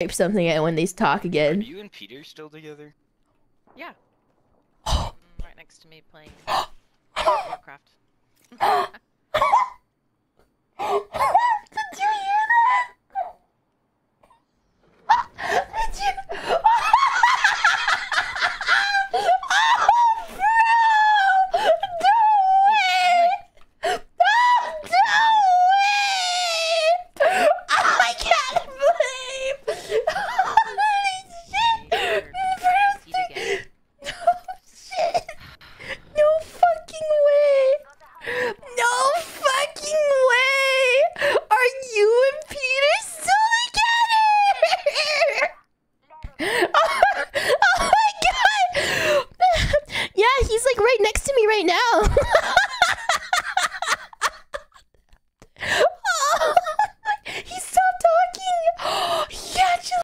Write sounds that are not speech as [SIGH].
type something out when they talk Are again. you and Peter still together? Yeah. [GASPS] Right next to me playing [GASPS] [GASPS] right next to me right now. [LAUGHS]